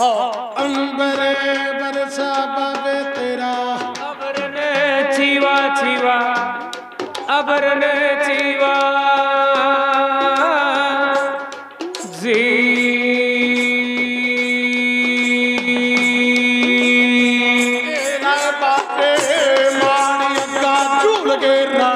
हो। अंबरे बरसा बाबे तेरा। अबर ने जीवा जीवा। अबर जी तेरा बाबे मानिया झूल के रा